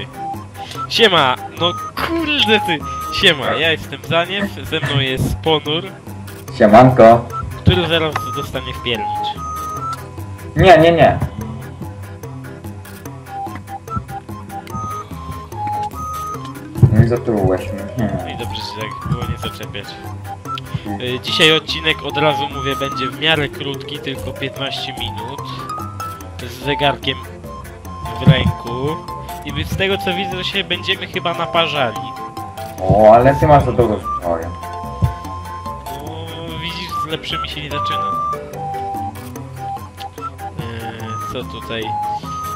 ty. Siema, no kurde ty. Siema, ja jestem Zaniew, ze mną jest Ponur, Siemanko. który zaraz dostanie w piernicz. Nie, nie, nie. No i zatrułeś mnie. No Nie. i dobrze, że tak było nie zaczepiać. Y, Dzisiaj odcinek od razu mówię będzie w miarę krótki, tylko 15 minut. Z zegarkiem w ręku. I z tego co widzę, to się będziemy chyba naparzali. O, ale ty masz za dużo. No, widzisz, z lepszymi się nie zaczyna. Eee, co tutaj?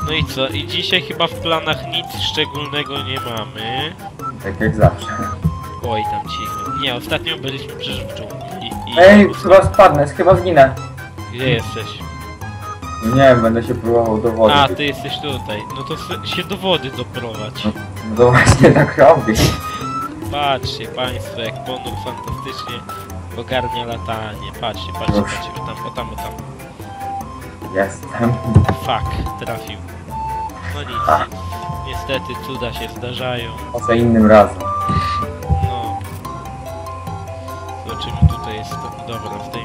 No i co? I dzisiaj chyba w planach nic szczególnego nie mamy. Tak jak zawsze. Oj, tam cicho. Nie, ostatnio byliśmy przecież w dżungli. I, i Ej, chyba spadnę, chyba zginę. Gdzie jesteś? Nie wiem, będę się próbował do wody. A, ty jesteś tutaj. No to se- się do wody doprowadź. No to właśnie tak robię. Patrzcie państwo, jak Ponur fantastycznie ogarnia latanie. Patrzcie, patrzcie, Proszę. patrzcie. O tam, o tam, o tam. Jestem. Fuck, trafił. No nic. Niestety cuda się zdarzają. Może innym razem. No. Zobaczymy, tutaj jest to. Dobra, zdejmiemy. Zdejmę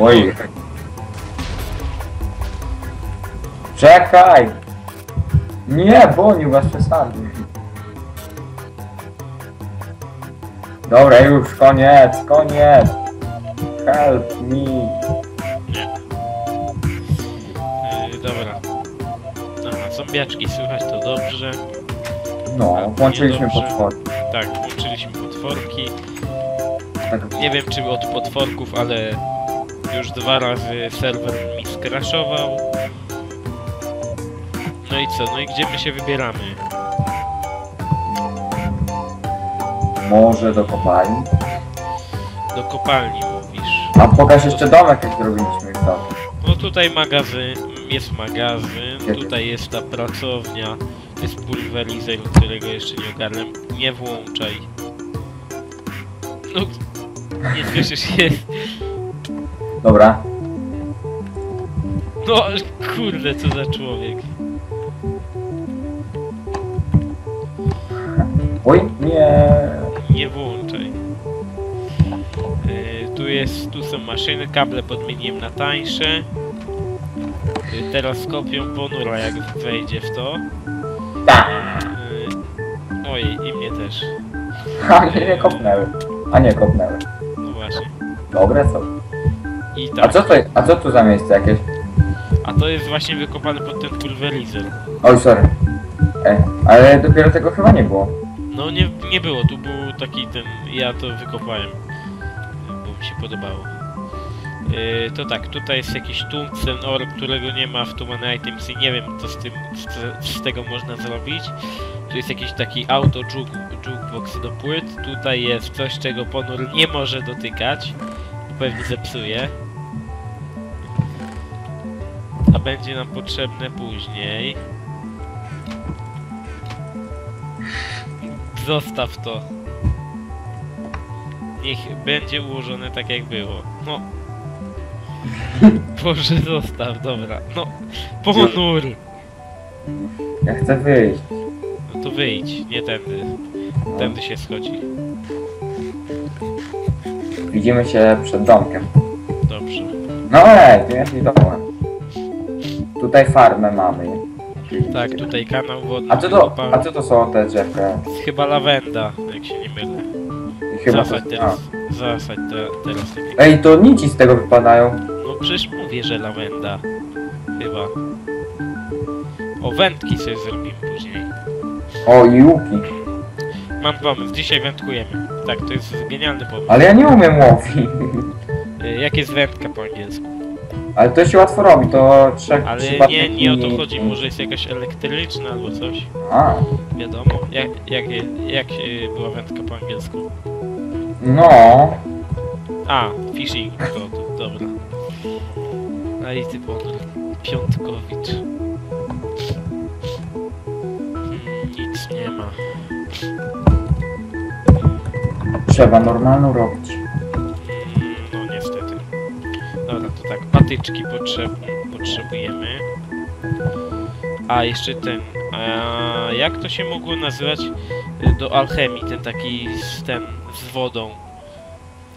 Oj. Czekaj! Nie, Boniu, was przesady. Dobra, już, koniec, koniec. Help me. Yy, dobra. Aha, zombiaczki słychać to dobrze. No, włączyliśmy potwory. Tak, włączyliśmy potworki. Tak, Nie wiem czy od potworków, ale już dwa razy serwer mi skraszował. No i co? No i gdzie my się wybieramy? może do kopalni. Do kopalni mówisz. A pokaż jeszcze domek, jak zrobiliśmy już to. No tutaj magazyn, jest magazyn, Gdzie? tutaj jest ta pracownia, jest pulwerizer, którego jeszcze nie ogarnę. Nie włączaj. No, nie słyszysz się. Dobra. No, kurde, co za człowiek. Oj, nie. Nie włączaj. Yy, tu jest, tu są maszyny, kable podmieniłem na tańsze. Yy, teraz kopią ponura, jak wejdzie w to. Tak. Yy, oj, i mnie też. A nie, nie kopnęły. A nie, kopnęły. No właśnie. Dobre co? I A tak. co to? A co tu za miejsce jakieś? A to jest właśnie wykopane pod ten pulwerizer. Oj, sorry. E, ale dopiero tego chyba nie było. No nie, nie było, tu był taki ten, ja to wykopałem, bo mi się podobało. Yy, to tak, tutaj jest jakiś tungsten ore, którego nie ma w Tuman Items i nie wiem co z tym, z, z tego można zrobić. Tu jest jakiś taki auto juk, jukebox do płyt, tutaj jest coś czego ponur nie może dotykać, pewnie zepsuje. Będzie nam potrzebne później. Zostaw to. Niech będzie ułożone tak jak było. No. Boże, zostaw, dobra. No. Ponur! Ja chcę wyjść. No to wyjdź, nie tędy. Tędy się schodzi. Widzimy się przed domkiem. Dobrze. No ej, tu jest i domek. Tutaj farmę mamy. Tak, tutaj kanał wodny. A co to, wykopałem. a co to są te drzewka? Chyba lawenda, jak się nie mylę. I chyba to, Zasadź a. teraz. Zasadź te, teraz. Ej, to nici z tego wypadają. No przecież mówię, że lawenda. Chyba. O, wędki sobie zrobimy później. O, i łuki. Mam pomysł, dzisiaj wędkujemy. Tak, to jest genialny pomysł. Ale ja nie umiem łowić. Y, Jak jest wędka po angielsku? Ale to się łatwo robi, to trzech Ale nie, nie o to chodzi, może jest jakaś elektryczna albo coś. A, Wiadomo. Jak, jak, jak y, była wędka po angielsku? no. A, fishing rod, dobra. A i ty Bonor, Piątkowicz. Hmm, nic nie ma. Trzeba normalną robić. Patyczki potrzeb potrzebujemy. A, jeszcze ten, a jak to się mogło nazywać do alchemii, ten taki z ten, z wodą.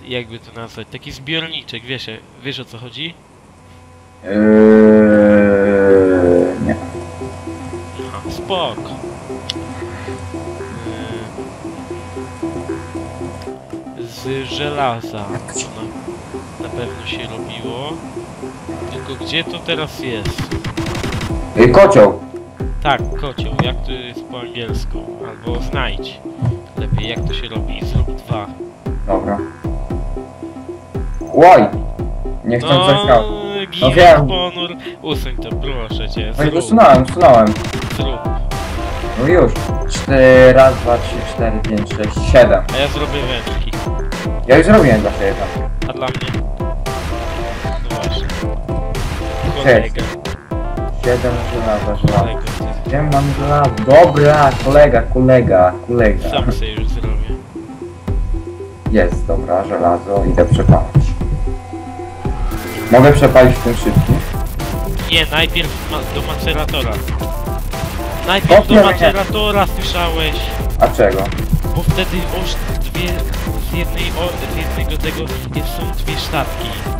Jakby to nazwać, taki zbiorniczek, wiesz, wiesz o co chodzi? Yy, nie. Aha, spoko. Yy, Z żelaza na pewno się robiło. Tylko gdzie to teraz jest? Yy, kocioł. Tak, kocioł, jak to jest po angielsku? Albo znajdź. Lepiej, jak to się robi? Zrób dwa. Dobra. Oj! Nie chcę coś miał. No, No wiem. Ponur, usuń to, proszę cię. No i Zrób, usunąłem, usunąłem. zrób. No już. Cztery, raz, dwa, trzy, cztery, pięć, sześć, siedem. A ja zrobię wędki. Ja już zrobiłem dla siebie tam. A dla mnie? Kolega, Siedem żelaza, żelaza. Gdzie mam żelazo? Dobra, kolega, kolega, kolega. sam sobie już zrobię. Jest, dobra, żelazo, idę przepalić. Mogę przepalić w tym szybkim? Nie, najpierw ma do maceratora. Najpierw do nie. maceratora, słyszałeś? A czego? Bo wtedy oż dwie, z jednej, o, z jednego tego jest, są dwie sztabki.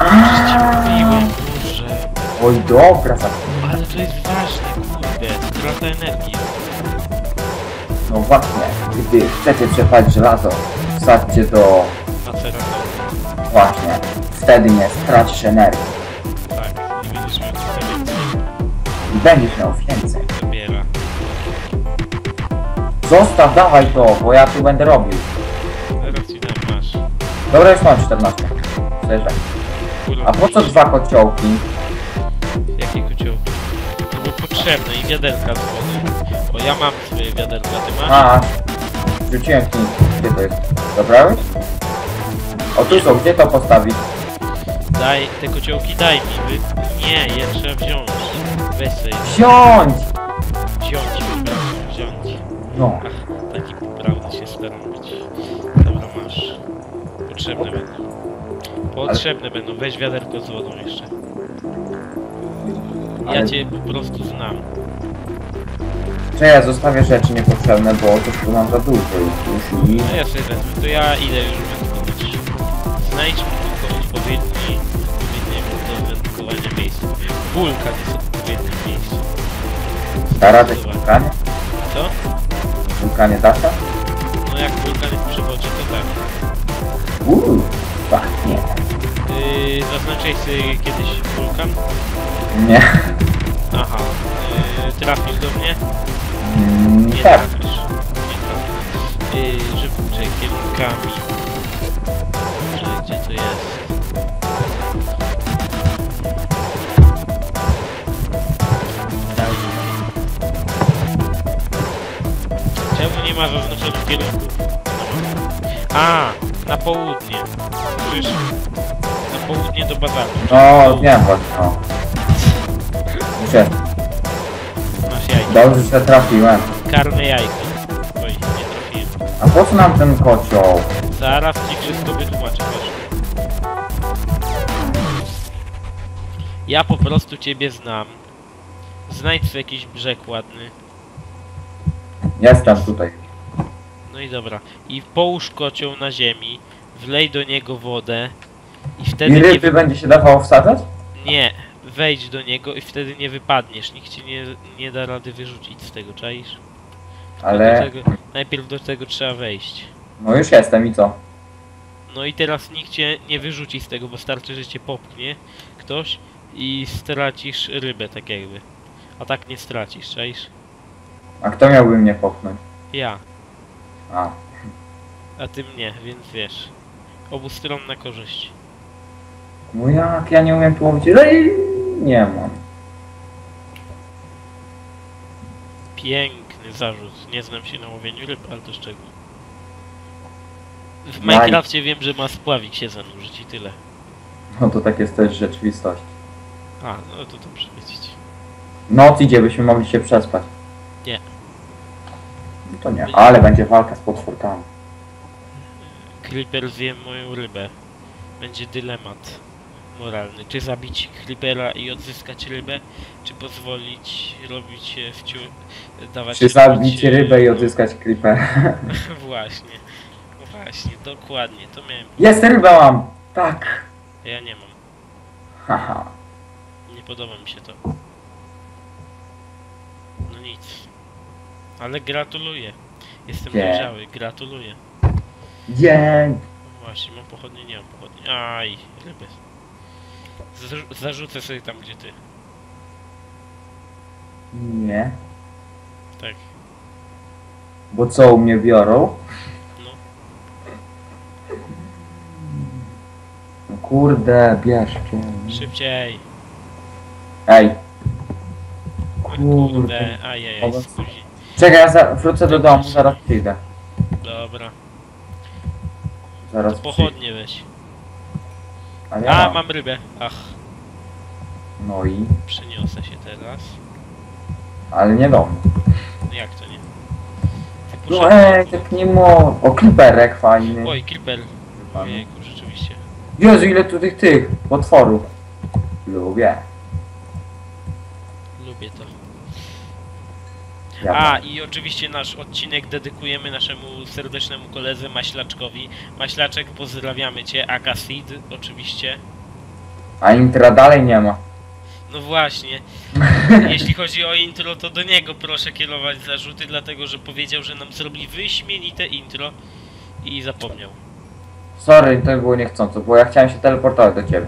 Mówiłem, Boże. Oj, dobra, za... Ale to jest ważne, kurde. Strata energii. no właśnie, gdy chcecie przepalić żelazo, wsadźcie do... Maceratora. właśnie, wtedy nie stracisz energii. Tak, nie będziesz miał więcej. I będziesz miał więcej. Zabiera. Zostaw, dawaj to, bo ja tu będę robił. Teraz ci dam, masz. Dobra, już mam 14. Przejeżdżaj. A po co dwa kociołki? Jakie kociołki? To było potrzebne i wiaderka z wodą. O, ja mam swoje wiaderka, ty masz? A, rzuciłem tu. Gdzie to jest? Dobra? O, tu są, gdzie to postawić? Daj, te kociołki daj mi, wy... Nie, je trzeba wziąć. Weź sobie, Wziąć! wziąć, przepraszam, wziąć. No. Ach, taki poprawny się staram być. Dobra, masz. Potrzebne będą. Potrzebne będą, weź wiaderko z wodą jeszcze. Ja Ale- cię po prostu znam. Czy ja zostawię rzeczy niepotrzebne, bo coś tu mam za dużo już i... No ja sobie wezmę, to ja idę już wędkować. Znajdź mi tylko odpowiedni, odpowiednie do wędkowania miejsce. Wulkan jest odpowiednim miejscu. Stara też wulkanie? Co? Wulkanie Dasza? No jak wulkan jest przy wodzie, to tak. Uuu, tak, nie. Yy, zaznaczyłeś sobie kiedyś wulkan? Nie. Aha. Yy, trafisz do mnie? Mm, Nie tak. trafisz. Nie trafisz. Yy, żywcze kierunkami. Że gdzie to jest? Czemu nie ma zaznaczonych kierunków? A, na południe. Słyszę. Południe do bazaru. No, wiem właśnie, no. Muszę. Masz jajko. Dobrze, że trafiłem. Karne jajko. Oj, nie trafiłem. A po co nam ten kocioł? Zaraz ci wszystko wytłumaczę, proszę. Ja po prostu ciebie znam. Znajdź sobie jakiś brzeg ładny. Jestem tutaj. No i dobra. I połóż kocioł na ziemi. Wlej do niego wodę. I wtedy I nie, ryby wy... będzie się dawało wsadzać? nie. Wejdź do niego i wtedy nie wypadniesz. Nikt ci nie, nie da rady wyrzucić z tego, czaisz? Do Ale... tego, najpierw do tego trzeba wejść. No już jestem i co? No i teraz nikt cię nie wyrzuci z tego, bo starczy, że cię popchnie ktoś i stracisz rybę, tak jakby. A tak nie stracisz, czaisz? A kto miałby mnie popchnąć? Ja, A. a ty mnie, więc wiesz. Obustronna korzyść. No jak ja nie umiem tu łowić ryb? Nie mam. Piękny zarzut. Nie znam się na łowieniu ryb, ale to szczegół. W Maj- Minecrafcie wiem, że ma spławik się zanurzyć i tyle. No to tak jest też rzeczywistość. A, no to dobrze wiedzieć. Noc idzie, byśmy mogli się przespać. Nie. No to nie, ale będzie walka z potworkami. Creeper zje moją rybę. Będzie dylemat moralny. Czy zabić Creepera i odzyskać rybę, czy pozwolić robić się wciu... dawać Czy zabić rybę i odzyskać creepera? Właśnie. Właśnie, dokładnie, to miałem. Jest, rybę mam! Tak! Ja nie mam. Haha. Nie podoba mi się to. No nic. Ale gratuluję. Jestem dojrzały, gratuluję. Dzień! Właśnie, mam pochodnie, nie mam pochodnie. Aj, ryby. Zar- zarzucę sobie tam, gdzie ty. Nie. Tak, Bo co u mnie biorą? no. No kurde, bierzcie. Szybciej. Ej, Kurde. Kurde, ajajaj, spóźni. czekaj, ja za, wrócę do domu, zaraz przyjdę. Dobra, Zaraz przyjdę. pochodnie weź. A, ja A, mam. mam rybę. Ach, No i? przeniosę się teraz. Ale nie do mnie. No Jak to nie? Ty No poszedłeś. ej, tak nie mo... O, kliperek fajny. Oj, creeper. Ojejku, rzeczywiście. Jezu, ile tu tych tych potworów. Lubię. Lubię to. A, i oczywiście nasz odcinek dedykujemy naszemu serdecznemu koledze Maślaczkowi. Maślaczek, pozdrawiamy Cię, Aka Seed, oczywiście. A intra dalej nie ma. No właśnie, jeśli chodzi o intro, to do niego proszę kierować zarzuty, dlatego że powiedział, że nam zrobi wyśmienite intro i zapomniał. Sorry, to było niechcąco, bo ja chciałem się teleportować do ciebie.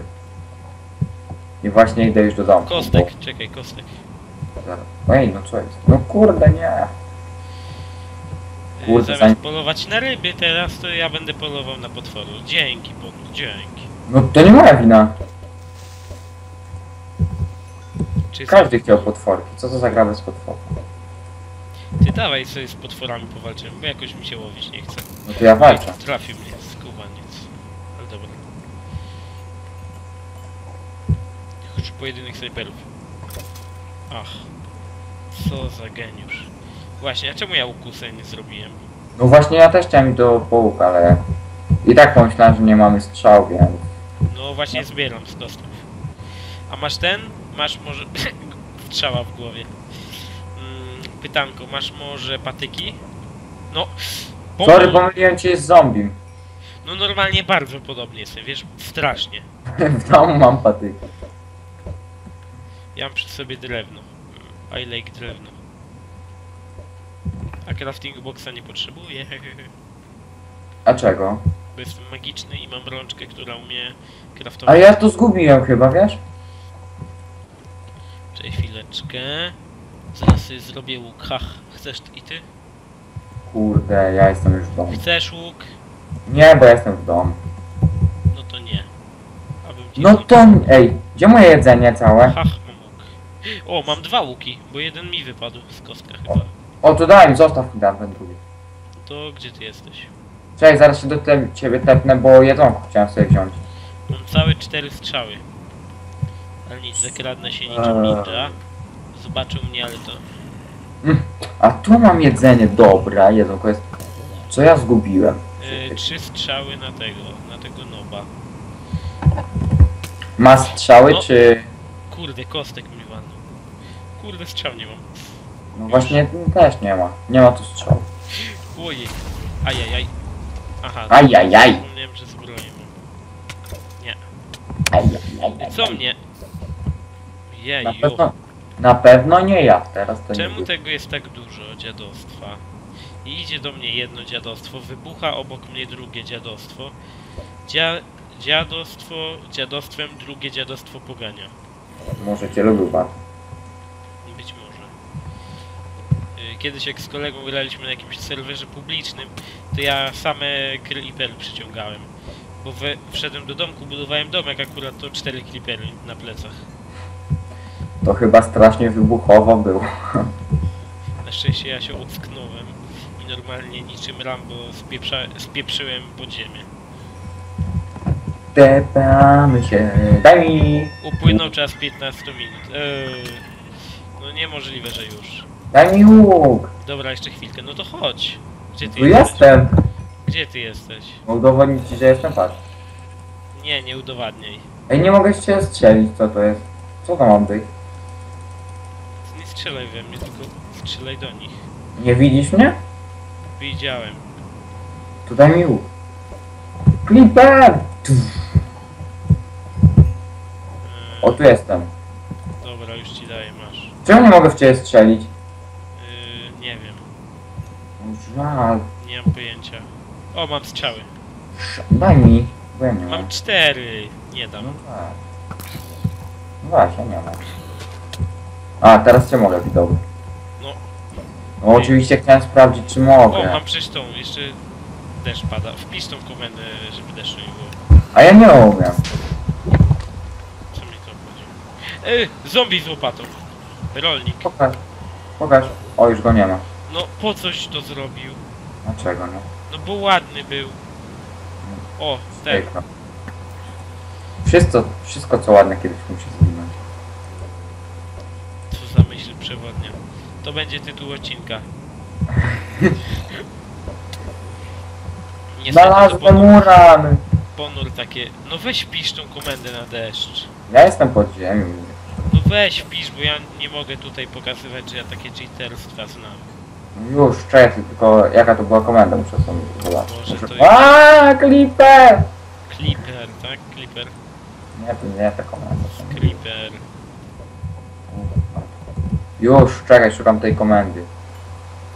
I właśnie idę już do domu. Kostek, czekaj, kostek. Ej, no co jest? No kurde, nie. Yy, Kurde, Zamiast zanim- polować na ryby teraz, to ja będę polował na potworu. Dzięki Bogu, dzięki. No to nie moja wina. Czy Każdy chciał potworki. Co to za gra bez potworków? Ty dawaj sobie z potworami powalczymy, bo jakoś mi się łowić nie chce. No to ja walczę. Oj, Trafił mnie skubaniec. Ale dobra. Chodź pojedynek snajperów. Ach. Co za geniusz. Właśnie, a czemu ja ukusę nie zrobiłem? No właśnie ja też chciałem iść do połuka, ale... I tak pomyślałem, że nie mamy strzał, więc... No właśnie zbieram z kostów. A masz ten? Masz może... Strzała w głowie. Mm, pytanko, masz może patyki? No... po- Sorry, pomyliłem cię z zombie. No normalnie bardzo podobnie jestem, wiesz? Strasznie. W domu mam patyk. Ja mam przy sobie drewno. I like drewno. A crafting boxa nie potrzebuję, A czego? bo jestem magiczny i mam rączkę, która umie A craftować. ja to zgubiłem chyba, wiesz? Cześć, chwileczkę. Zaraz sobie zrobię łuk. Hach, chcesz i ty? Kurde, ja jestem już w domu. Chcesz łuk? Nie, bo ja jestem w domu. No to nie. Abym ci No to... Ej, gdzie moje jedzenie całe? Hach. O, mam dwa łuki, bo jeden mi wypadł z kostka chyba. O, to daj mi, zostaw mi tam ten drugi. To gdzie ty jesteś? Cześć, zaraz się do te, ciebie tepnę, bo jedzonko chciałem sobie wziąć. Mam całe cztery strzały. Ale nic, zakradnę się niczym Eee. ninja. Zobaczył mnie, ale to... A tu mam jedzenie, dobra, jedzonko jest... Co ja zgubiłem? Yy, trzy strzały na tego, na tego noba. Ma strzały, No. czy... Kurde, kostek mi walnął. Kurde, strzał nie mam. No właśnie też nie ma. Nie ma tu strzału. Ojej. Ajajaj. Aha. Ajajaj. Zapomniałem, że zbroję mam. Ajajaj. Co mnie? Na Jeju. pewno, na pewno nie ja. Teraz to Czemu nie tego jest tak dużo, dziadostwa? I idzie do mnie jedno dziadostwo, wybucha obok mnie drugie dziadostwo. Dzia... Dziadostwo, dziadostwem drugie dziadostwo pogania. Może cię lubił pan. Być może. Y, Kiedyś jak z kolegą graliśmy na jakimś serwerze publicznym, to ja same creepery przyciągałem. Bo we, wszedłem do domku, budowałem domek, akurat to cztery creepery na plecach. To chyba strasznie wybuchowo było. Na szczęście ja się ocknąłem i normalnie niczym Rambo spieprza, spieprzyłem pod ziemię. Tepamy się. Daj mi. Upłynął czas 15 minut. Eee, no niemożliwe, że już. Daj mi łuk. Dobra, jeszcze chwilkę. No to chodź. Gdzie ty Tu jesteś? jestem. Gdzie ty jesteś? Udowodnić ci, że jestem patrz. Nie, nie udowadniaj. Ej, nie mogę cię strzelić, co to jest? Co to mam być? Nie strzelaj we mnie, tylko strzelaj do nich. Nie widzisz mnie? Widziałem. Tu daj mi łuk. Clipper! Eee, O, tu jestem. dobra, już ci daję, masz. Czemu nie mogę w ciebie strzelić? Eee, nie wiem, Żal. nie mam pojęcia. O, mam strzały. Daj mi. Bo ja nie mam. Mam cztery. Nie dam. No tak. No właśnie, nie mam. A, teraz cię mogę widowy. No. No oczywiście chciałem sprawdzić, czy O, mogę. mam przecież tą, jeszcze deszcz pada. Wpisz tą komendę, żeby deszczu nie było. A ja nie umiem. Co mi to obchodzi? Eee, zombie z łopatą. Rolnik. Pokaż. Pokaż. O, już go nie ma. No, po coś to zrobił? Dlaczego nie? No bo ładny był. O, ten. Piękno. Wszystko, wszystko co ładne kiedyś musi zginąć. Co za myśl przewodnia. To będzie tytuł odcinka. Niestety to Znalazłem ponur, uran! ponur takie. No weź pisz tą komendę na deszcz. Ja jestem pod ziemią. No weź pisz, bo ja nie mogę tutaj pokazywać, że ja takie cheaterstwa znam. Już, czekaj, tylko jaka to była komenda, muszę sobie zobaczyć. Może Muszę... to jest- Aaa, Clipper! Clipper, tak? Clipper. Nie, to nie ta komenda. Clipper. Już, czekaj, szukam tej komendy.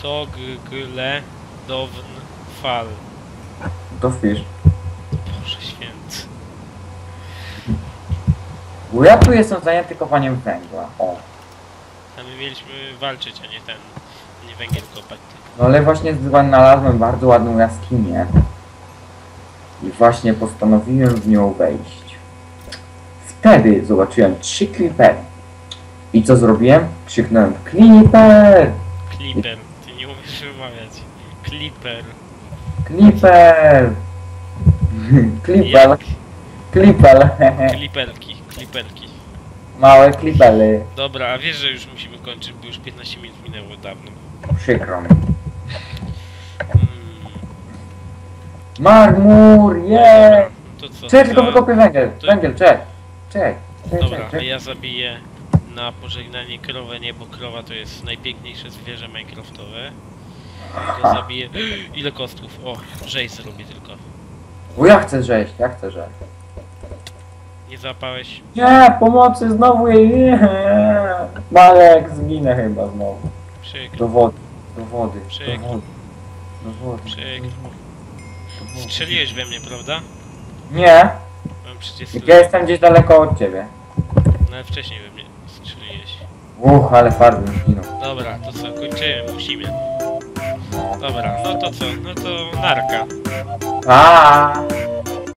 To gle down fal. To wpisz. Boże święty. Bo ja tu jestem zajęty kopaniem węgla. O. A my mieliśmy walczyć, a nie ten. Węgiel kopać. No ale właśnie znalazłem bardzo ładną jaskinię. I właśnie postanowiłem w nią wejść. Wtedy zobaczyłem trzy creepery. I co zrobiłem? Krzyknąłem Clipper! Clipper. Ty nie umiesz wymawiać. Clipper. Clipper! Clipper! Clipper! Kliperki. Kliperki. Małe clipery. Dobra, a wiesz, że już musimy kończyć, bo już 15 minut minęło dawno. Przykro mi. Marmur, jej! to co? Czekaj, tylko wykopię węgiel. to- Węgiel, czek. Czek. Czek, Dobra, czek, a czek. ja zabiję na pożegnanie krowę, nie, bo krowa to jest najpiękniejsze zwierzę minecraftowe. To zabiję... Ile kostków? O, rzeź zrobię tylko. Bo ja chcę rzeź, ja chcę rzeź. Nie załapałeś? Nie, pomocy znowu jej. Nie. Marek, zginę chyba znowu. Przykro. Do wody, do wody, do wody. Do wody. Przykro. do wody. Strzeliłeś we mnie, prawda? Nie, Mam przecież... ja jestem gdzieś daleko od ciebie. No wcześniej we mnie strzeliłeś. Uch, ale farby już giną. Dobra, to co, kończymy, musimy. No. Dobra, no to co, no to narka. A.